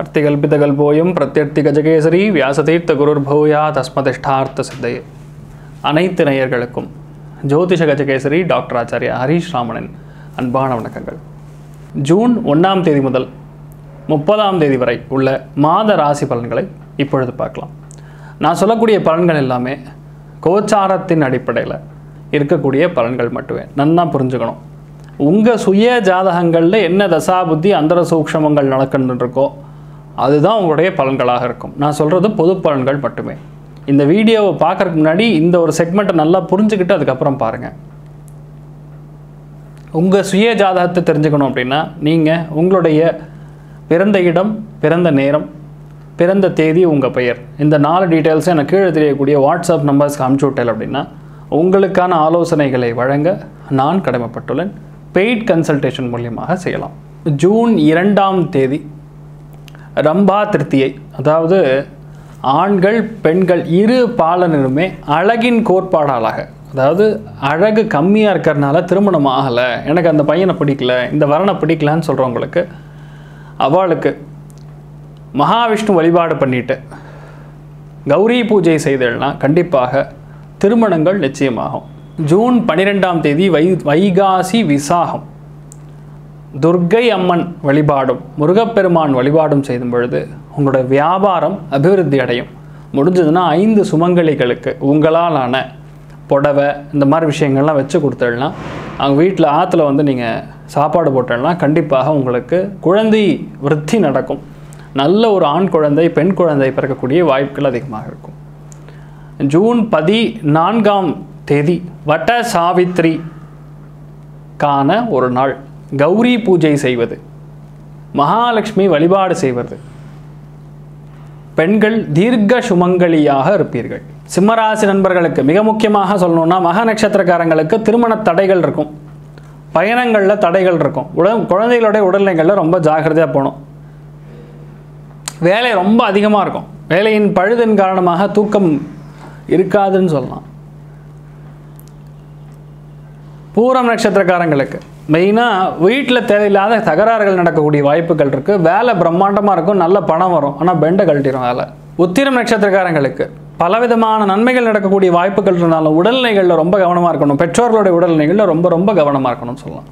அர்த்திகல்பிதகல்போயம் பிரத்யர்த்தி கஜகேசரி வியாசதீர்த்த குருர்பூயா தஸ்மதிஷ்டார்த்த சித்தையே அனைத்து நேயர்களுக்கும் ஜோதிஷ கஜகேசரி டாக்டர் ஆச்சாரியா ஹரீஷ் ராமனின் அன்பான வணக்கங்கள். ஜூன் ஒன்றாம் தேதி முதல் முப்பதாம் தேதி வரை உள்ள மாத ராசி பலன்களை இப்பொழுது பார்க்கலாம். நான் சொல்லக்கூடிய பலன்கள் எல்லாமே கோச்சாரத்தின் அடிப்படையில் இருக்கக்கூடிய பலன்கள் மட்டுமே. நன்னா புரிஞ்சுக்கணும். உங்கள் சுய ஜாதகங்களில் என்ன தசா புத்தி அந்தர சூக்ஷமங்கள் நடக்கணுன்னு இருக்கோ அதுதான் உங்களுடைய பலன்களாக இருக்கும். நான் சொல்கிறது பொது பலன்கள் மட்டுமே. இந்த வீடியோவை பார்க்கறதுக்கு முன்னாடி இந்த ஒரு செக்மெண்ட்டை நல்லா புரிஞ்சுக்கிட்டு அதுக்கப்புறம் பாருங்கள் உங்கள் சுய ஜாதகத்தை தெரிஞ்சுக்கணும் அப்படின்னா நீங்கள் உங்களுடைய பிறந்த இடம் பிறந்த நேரம் பிறந்த தேதி உங்கள் பெயர். இந்த நாலு டீட்டெயில்ஸும் எனக்கு கீழே தெரியக்கூடிய வாட்ஸ்அப் நம்பர்ஸ்க்கு அனுப்பிச்சு விட்டேன் அப்படின்னா உங்களுக்கான ஆலோசனைகளை வழங்க நான் கடமைப்பட்டுள்ளேன். பெய்ட் கன்சல்டேஷன் மூலியமாக செய்யலாம். ஜூன் இரண்டாம் தேதி ரம்பா திருத்தியை. அதாவது ஆண்கள் பெண்கள் இரு பாலனருமே அழகின் கோட்பாடாளாக. அதாவது அழகு கம்மியாக இருக்கிறனால திருமணம் ஆகலை. எனக்கு அந்த பையனை பிடிக்கல இந்த வரனை பிடிக்கலன்னு சொல்கிறவங்களுக்கு அவளுக்கு மகாவிஷ்ணு வழிபாடு பண்ணிட்டு கௌரி பூஜை செய்தல்னா கண்டிப்பாக திருமணங்கள் நிச்சயமாகும். ஜூன் பன்னிரெண்டாம் தேதி வை வைகாசி விசாகம். துர்க்கை அம்மன் வழிபாடும் முருகப்பெருமான் வழிபாடும் செய்யும் பொழுது உங்களோட வியாபாரம் அபிவிருத்தி அடையும். முடிஞ்சதுன்னா ஐந்து சுமங்கலிகளுக்கு உங்களாலான புடவை இந்த மாதிரி விஷயங்கள்லாம் வச்சு கொடுத்துடலாம். அவங்க வீட்டில் ஆற்றுல வந்து நீங்கள் சாப்பாடு போட்டோம்னா கண்டிப்பாக உங்களுக்கு குழந்தை விருத்தி நடக்கும். நல்ல ஒரு ஆண் குழந்தை பெண் குழந்தை பிறக்கக்கூடிய வாய்ப்புகள் அதிகமாக இருக்கும். ஜூன் பதி நான்காம் தேதி வட்ட சாவித்ரி ஒரு நாள். கௌரி பூஜை செய்வது. மகாலட்சுமி வழிபாடு செய்வது. பெண்கள் தீர்க்க சுமங்கலியாக இருப்பீர்கள். சிம்மராசி நண்பர்களுக்கு மிக முக்கியமாக சொல்லணும்னா மக நட்சத்திரக்காரங்களுக்கு திருமண தடைகள் இருக்கும். பயணங்களில் தடைகள் இருக்கும். உடல் குழந்தைகளுடைய உடல்நிலைகளில் ரொம்ப ஜாக்கிரதையாக போகணும். வேலை ரொம்ப அதிகமாக இருக்கும். வேலையின் பழுதின் காரணமாக தூக்கம் இருக்காதுன்னு சொல்லலாம். பூரம் நட்சத்திரக்காரங்களுக்கு மெயினாக வீட்டில் தேவையில்லாத தகராறுகள் நடக்கக்கூடிய வாய்ப்புகள் இருக்குது வேலை பிரம்மாண்டமாக இருக்கும். நல்ல பணம் வரும். ஆனால் பெண்டை கழட்டிடும் வேலை. உத்திரம் நட்சத்திரக்காரங்களுக்கு பலவிதமான நன்மைகள் நடக்கக்கூடிய வாய்ப்புகள் இருந்தாலும் உடல்நிலைகளில் ரொம்ப கவனமாக இருக்கணும். பெற்றோர்களுடைய உடல்நிலைகளில் ரொம்ப ரொம்ப கவனமாக இருக்கணும்னு சொல்லலாம்.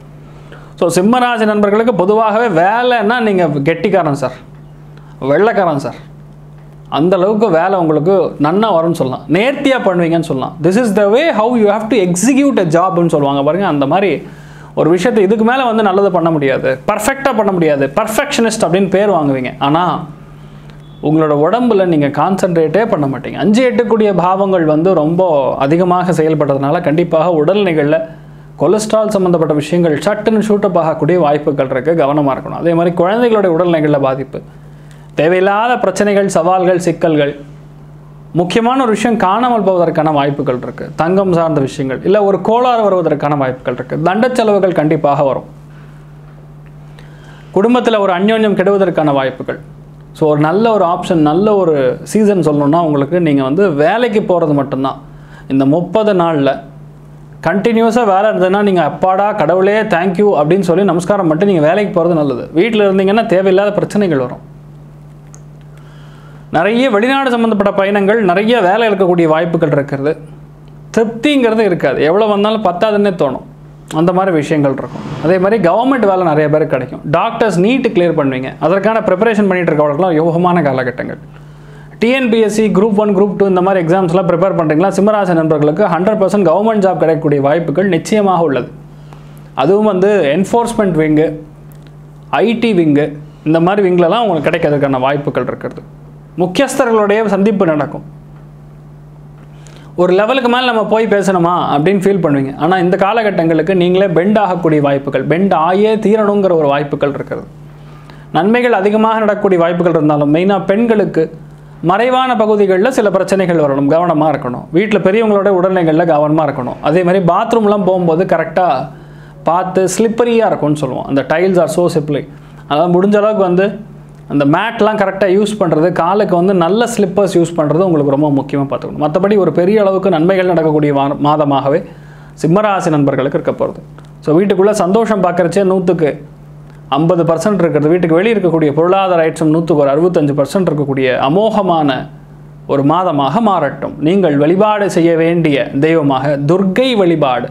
ஸோ சிம்மராசி நண்பர்களுக்கு பொதுவாகவே வேலைன்னா நீங்கள் கெட்டிக்காரன் சார். வெள்ளைக்காரன் சார். அந்த அளவுக்கு வேலை உங்களுக்கு நன்னா வரும்னு சொல்லலாம். நேர்த்தியாக பண்ணுவீங்கன்னு சொல்லலாம். This is the way how you have to execute a ஜாப்னு சொல்லுவாங்க பாருங்கள் அந்த மாதிரி ஒரு விஷயத்தை இதுக்கு மேலே வந்து நல்லது பண்ண முடியாது. பர்ஃபெக்டாக பண்ண முடியாது. பர்ஃபெக்ஷனிஸ்ட் அப்படின்னு பேர் வாங்குவீங்க. ஆனால் உங்களோட உடம்புல நீங்கள் கான்சென்ட்ரேட்டே பண்ண மாட்டீங்க. அஞ்சு எட்டுக்கூடிய பாவங்கள் வந்து ரொம்ப அதிகமாக செயல்படுறதுனால கண்டிப்பாக உடல்நிலைகளில் கொலஸ்ட்ரால் சம்மந்தப்பட்ட விஷயங்கள் சட்டுன்னு ஷூட்டப் ஆகக்கூடிய வாய்ப்புகள் இருக்குது கவனமாக இருக்கணும். அதே மாதிரி குழந்தைகளுடைய உடல்நிலைகளில் பாதிப்பு. தேவையில்லாத பிரச்சனைகள் சவால்கள் சிக்கல்கள். முக்கியமான ஒரு விஷயம் காணாமல் போவதற்கான வாய்ப்புகள் இருக்குது தங்கம் சார்ந்த விஷயங்கள். இல்லை ஒரு கோளாறு வருவதற்கான வாய்ப்புகள் இருக்குது தண்ட செலவுகள் கண்டிப்பாக வரும். குடும்பத்தில் ஒரு அந்யோன்யம் கெடுவதற்கான வாய்ப்புகள். ஸோ ஒரு நல்ல ஒரு ஆப்ஷன் நல்ல ஒரு சீசன் சொல்லணும்னா உங்களுக்கு நீங்கள் வந்து வேலைக்கு போகிறது மட்டும்தான். இந்த முப்பது நாளில் கண்டினியூஸாக வேலை இருந்ததுன்னா நீங்கள் அப்பாடா கடவுளே தேங்க்யூ அப்படின்னு சொல்லி நமஸ்காரம் மட்டும் நீங்கள் வேலைக்கு போகிறது நல்லது. வீட்டில் இருந்தீங்கன்னா தேவையில்லாத பிரச்சனைகள் வரும். நிறைய வெளிநாடு சம்மந்தப்பட்ட பயணங்கள் நிறைய வேலை இருக்கக்கூடிய வாய்ப்புகள் இருக்கிறது. திருப்திங்கிறது இருக்காது. எவ்வளோ வந்தாலும் பத்தாதுன்னே தோணும். அந்த மாதிரி விஷயங்கள் இருக்கும். அதே மாதிரி கவர்மெண்ட் வேலை நிறைய பேருக்கு கிடைக்கும். டாக்டர்ஸ் நீட்டு கிளியர் பண்ணுவீங்க. அதற்கான ப்ரிப்பரேஷன் பண்ணிகிட்டு இருக்கவங்களுக்குலாம் யோகமான காலகட்டங்கள். TNPSC group one group two இந்த மாதிரி எக்ஸாம்ஸ்லாம் ப்ரிப்பேர் பண்ணுறீங்களா சிம்மராசி நண்பர்களுக்கு ஹண்ட்ரட் பர்சன்ட் கவர்மெண்ட் ஜாப் கிடைக்கக்கூடிய வாய்ப்புகள் நிச்சயமாக உள்ளது. அதுவும் வந்து என்ஃபோர்ஸ்மெண்ட் விங்கு ஐடி விங்கு இந்த மாதிரி விங்லலாம் உங்களுக்கு கிடைக்கிறதுக்கான வாய்ப்புகள் இருக்கிறது. முக்கியஸ்தர்களுடைய சந்திப்பு நடக்கும். ஒரு லெவலுக்கு மேலே நம்ம போய் பேசணுமா அப்படின்னு ஃபீல் பண்ணுவீங்க. ஆனால் இந்த காலகட்டங்களுக்கு நீங்களே பெண்ட் ஆகக்கூடிய வாய்ப்புகள் பெண்ட் ஆயே தீரணுங்கிற ஒரு வாய்ப்புகள் இருக்கிறது. நன்மைகள் அதிகமாக நடக்கக்கூடிய வாய்ப்புகள் இருந்தாலும் மெயினாக பெண்களுக்கு மறைவான பகுதிகளில் சில பிரச்சனைகள் வரணும் கவனமாக இருக்கணும். வீட்டில் பெரியவங்களோட உடல்நிலைகளில் கவனமாக இருக்கணும். அதே மாதிரி பாத்ரூம்லாம் போகும்போது கரெக்டாக பார்த்து ஸ்லிப்பரியாக இருக்கும்னு சொல்லுவோம். அந்த டைல்ஸ் ஆர் சோ சிப்ளி அதாவது முடிஞ்ச அளவுக்கு வந்து அந்த மேட்லாம் கரெக்டாக யூஸ் பண்ணுறது காலுக்கு வந்து நல்ல ஸ்லிப்பர்ஸ் யூஸ் பண்ணுறது உங்களுக்கு ரொம்ப முக்கியமாக பார்த்துக்கணும். மற்றபடி ஒரு பெரிய அளவுக்கு நன்மைகள் நடக்கக்கூடிய மாதமாகவே சிம்மராசி நண்பர்களுக்கு இருக்க போகிறது ஸோ வீட்டுக்குள்ளே சந்தோஷம் பார்க்குறச்சே நூற்றுக்கு ஐம்பது பர்சன்ட் இருக்கிறது. வீட்டுக்கு வெளியே இருக்கக்கூடிய பொருளாதார ஏற்றம் நூற்றுக்கு ஒரு அறுபத்தஞ்சு பர்சன்ட் இருக்கக்கூடிய அமோகமான ஒரு மாதமாக மாறட்டும். நீங்கள் வழிபாடு செய்ய வேண்டிய தெய்வமாக துர்க்கை வழிபாடு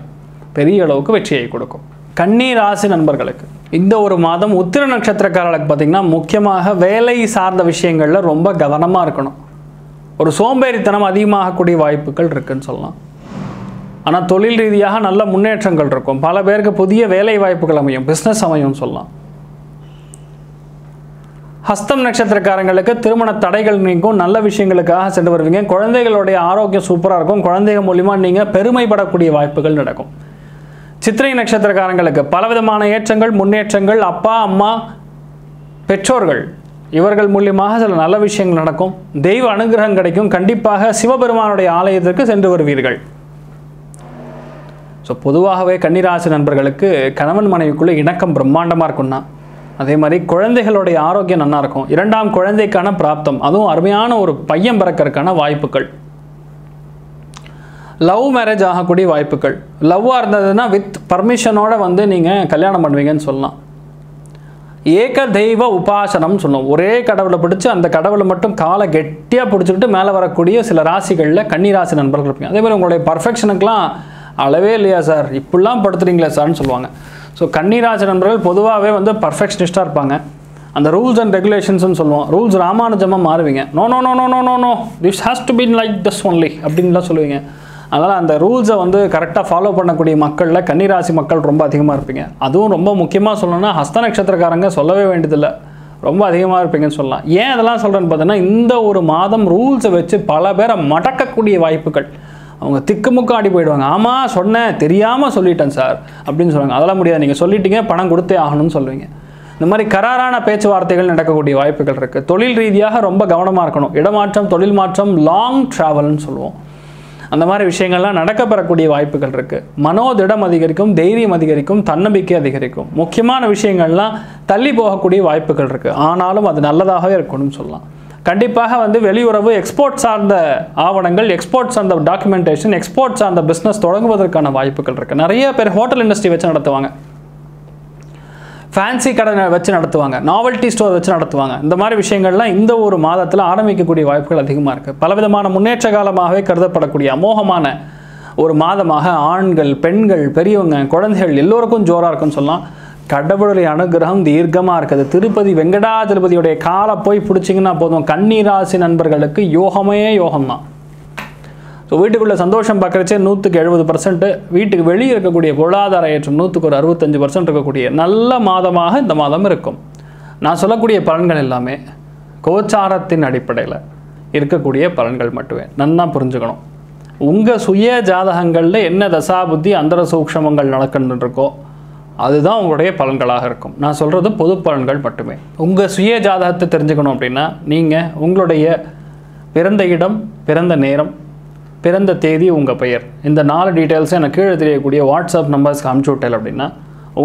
பெரிய அளவுக்கு வெற்றியை கொடுக்கும். கண்ணீர் ராசி நண்பர்களுக்கு இந்த ஒரு மாதம் உத்திர நட்சத்திரக்காரர்களுக்கு பார்த்திங்கன்னா முக்கியமாக வேலை சார்ந்த விஷயங்களில் ரொம்ப கவனமாக இருக்கணும். ஒரு சோம்பேறித்தனம் அதிகமாகக்கூடிய வாய்ப்புகள் இருக்குதுன்னு சொல்லலாம். ஆனால் தொழில் ரீதியாக நல்ல முன்னேற்றங்கள் இருக்கும். பல பேருக்கு புதிய வேலை வாய்ப்புகள் அமையும். பிஸ்னஸ் அமையும் சொல்லலாம். ஹஸ்தம் நட்சத்திரக்காரங்களுக்கு திருமண தடைகள் நீங்கும். நல்ல விஷயங்களுக்காக சென்று வருவீங்க. குழந்தைகளுடைய ஆரோக்கியம் சூப்பராக இருக்கும். குழந்தைகள் மூலிமா நீங்கள் பெருமைப்படக்கூடிய வாய்ப்புகள் நடக்கும். சித்திரை நட்சத்திரக்காரங்களுக்கு பலவிதமான ஏற்றங்கள் முன்னேற்றங்கள் அப்பா அம்மா பெற்றோர்கள். இவர்கள் மூலியமாக சில நல்ல விஷயங்கள் நடக்கும். தெய்வ அனுகிரகம் கிடைக்கும். கண்டிப்பாக சிவபெருமானுடைய ஆலயத்திற்கு சென்று வருவீர்கள். ஸோ பொதுவாகவே கன்னிராசி நண்பர்களுக்கு கணவன் மனைவிக்குள்ளே இணக்கம் பிரம்மாண்டமாக இருக்கும்னா அதே மாதிரி குழந்தைகளுடைய ஆரோக்கியம் நல்லா இருக்கும் இரண்டாம் குழந்தைக்கான பிராப்தம். அதுவும் அருமையான ஒரு பையன் பிறக்கிறதுக்கான வாய்ப்புகள். லவ் மேரேஜ் ஆகக்கூடிய வாய்ப்புகள். லவ்வாக இருந்ததுன்னா வித் பர்மிஷனோட வந்து நீங்கள் கல்யாணம் பண்ணுவீங்கன்னு சொல்லலாம். ஏக தெய்வ உபாசனம் சொல்லுவோம். ஒரே கடவுளை பிடிச்சி அந்த கடவுளை மட்டும் காலை கெட்டியாக பிடிச்சிக்கிட்டு மேலே வரக்கூடிய சில ராசிகளில் கன்னி ராசி நண்பர்கள் இருப்பீங்க. அதே மாதிரி உங்களுடைய பர்ஃபெக்ஷனுக்கெலாம் அளவே இல்லையா சார் இப்படிலாம் படுத்துறீங்களா சார்னு சொல்லுவாங்க. ஸோ கன்னிராசி நண்பர்கள் பொதுவாகவே வந்து பர்ஃபெக்ஷனிஸ்டாக இருப்பாங்க. அந்த ரூல்ஸ் அண்ட் ரெகுலேஷன்ஸ்னு சொல்லுவோம். ரூல்ஸ் ராமானுஜமாக மாறுவீங்க. No no no no no no no this has to be like this only அப்படின்லாம் சொல்லுவீங்க. அதனால் அந்த ரூல்ஸை வந்து கரெக்டாக ஃபாலோ பண்ணக்கூடிய மக்களில் கன்னிராசி மக்கள் ரொம்ப அதிகமாக இருப்பீங்க. அதுவும் ரொம்ப முக்கியமாக சொல்லணும்னா ஹஸ்த நட்சத்திரக்காரங்க சொல்லவே வேண்டியதில்லை. ரொம்ப அதிகமாக இருப்பீங்கன்னு சொல்லலாம். ஏன் அதெல்லாம் சொல்கிறேன்னு பார்த்தீங்கன்னா இந்த ஒரு மாதம் ரூல்ஸை வச்சு பல பேரை மடக்கக்கூடிய வாய்ப்புகள். அவங்க திக்குமுக்கு ஆடி போயிடுவாங்க. ஆமாம் சொன்னேன் தெரியாமல் சொல்லிட்டேன் சார் அப்படின்னு சொல்லுவாங்க. அதெல்லாம் முடியாது. நீங்கள் சொல்லிட்டீங்க பணம் கொடுத்தே ஆகணும்னு சொல்லுவீங்க. இந்த மாதிரி கராரான பேச்சுவார்த்தைகள் நடக்கக்கூடிய வாய்ப்புகள் இருக்குது தொழில் ரீதியாக ரொம்ப கவனமாக இருக்கணும். இடமாற்றம் தொழில் மாற்றம் லாங் ட்ராவல்னு சொல்லுவோம். அந்த மாதிரி விஷயங்கள்லாம் நடக்கப்பெறக்கூடிய வாய்ப்புகள் இருக்குது மனோதிடம் அதிகரிக்கும் தைரியம் அதிகரிக்கும் தன்னம்பிக்கை அதிகரிக்கும். முக்கியமான விஷயங்கள்லாம் தள்ளி போகக்கூடிய வாய்ப்புகள் இருக்குது ஆனாலும் அது நல்லதாகவே இருக்கணும்னு சொல்லலாம். கண்டிப்பாக வந்து வெளியுறவு எக்ஸ்போர்ட் சார்ந்த ஆவணங்கள் எக்ஸ்போர்ட் சார்ந்த டாக்குமெண்டேஷன் எக்ஸ்போர்ட் சார்ந்த பிஸ்னஸ் தொடங்குவதற்கான வாய்ப்புகள் இருக்குது நிறைய பேர் ஹோட்டல் இண்டஸ்ட்ரி வச்சு நடத்துவாங்க. ஃபேன்சி கடை வச்சு நடத்துவாங்க. நாவல்ட்டி ஸ்டோர் வச்சு நடத்துவாங்க. இந்த மாதிரி விஷயங்கள்லாம் இந்த ஒரு மாதத்தில் ஆரம்பிக்கக்கூடிய வாய்ப்புகள் அதிகமாக இருக்குது பலவிதமான முன்னேற்ற காலமாகவே கருதப்படக்கூடிய அமோகமான ஒரு மாதமாக ஆண்கள் பெண்கள் பெரியவங்க குழந்தைகள் எல்லோருக்கும் ஜோராக இருக்குன்னு சொல்லலாம். கடவுளுடைய அனுகிரகம் தீர்க்கமாக இருக்குது. திருப்பதி வெங்கடாதிருப்பதியுடைய காலை போய் பிடிச்சிங்கன்னா போதும். கன்னிராசி நண்பர்களுக்கு யோகமே யோகம்தான். ஸோ வீட்டுக்குள்ளே சந்தோஷம் பார்க்குறச்சே நூற்றுக்கு எழுபது பர்சன்ட்டு வீட்டுக்கு வெளியே இருக்கக்கூடிய பொருளாதார ஏற்றம் நூற்றுக்கு ஒரு அறுபத்தஞ்சு பர்சன்ட் இருக்கக்கூடிய நல்ல மாதமாக இந்த மாதம் இருக்கும். நான் சொல்லக்கூடிய பலன்கள் எல்லாமே கோச்சாரத்தின் அடிப்படையில் இருக்கக்கூடிய பலன்கள் மட்டுமே. நன்னா புரிஞ்சுக்கணும். உங்கள் சுய ஜாதகங்களில் என்ன தசாபுத்தி அந்தர சூக்ஷமங்கள் நடக்குன்னு இருக்கோ அதுதான் உங்களுடைய பலன்களாக இருக்கும். நான் சொல்கிறது பொது பலன்கள் மட்டுமே. உங்கள் சுய ஜாதகத்தை தெரிஞ்சுக்கணும் அப்படின்னா நீங்கள் உங்களுடைய பிறந்த இடம் பிறந்த நேரம் பிறந்த தேதி உங்கள் பெயர். இந்த நாலு டீட்டெயில்ஸும் எனக்கு கீழே தெரியக்கூடிய வாட்ஸ்அப் நம்பர்ஸ்க்கு அனுப்பிச்சு விட்டேன் அப்படின்னா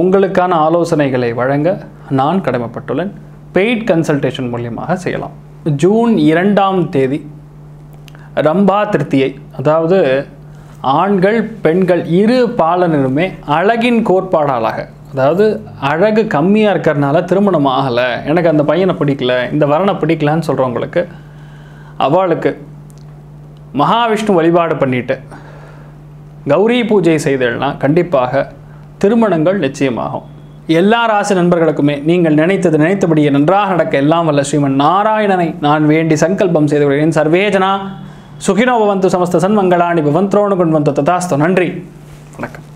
உங்களுக்கான ஆலோசனைகளை வழங்க நான் கடமைப்பட்டுள்ளேன். பெய்ட் கன்சல்டேஷன் மூலியமாக செய்யலாம். ஜூன் இரண்டாம் தேதி ரம்பா திருத்தியை அதாவது ஆண்கள் பெண்கள் இரு பாலனருமே அழகின் கோட்பாடாளாக அதாவது அழகு கம்மியாக இருக்கிறனால திருமணம் ஆகலை எனக்கு அந்த பையனை பிடிக்கல இந்த வரனை பிடிக்கலான்னு சொல்கிறவங்களுக்கு அவளுக்கு மகாவிஷ்ணு வழிபாடு பண்ணிட்டு கௌரி பூஜை செய்தல்னா கண்டிப்பாக திருமணங்கள் நிச்சயமாகும். எல்லா ராசி நண்பர்களுக்குமே நீங்கள் நினைத்தது நினைத்தபடியே நன்றாக நடக்க எல்லாம் வல்ல ஸ்ரீமன் நாராயணனை நான் வேண்டி சங்கல்பம் செய்து கொள்கிறேன் சர்வேஜனா சுகினோ பவந்து சமஸ்த சன்மங்களாணி பவந்த்ரோணு கொண்டு வந்து ததாஸ்தோ. நன்றி. வணக்கம்.